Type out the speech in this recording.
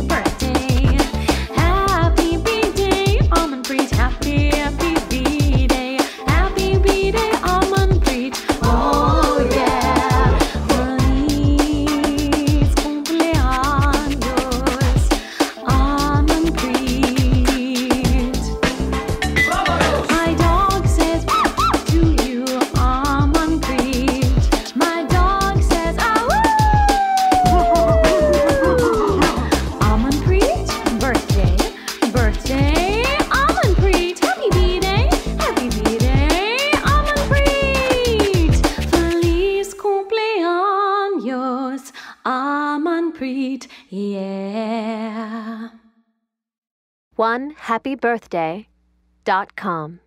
happy. Harmanpreet, yeah. One happy birthday dot com.